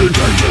Engage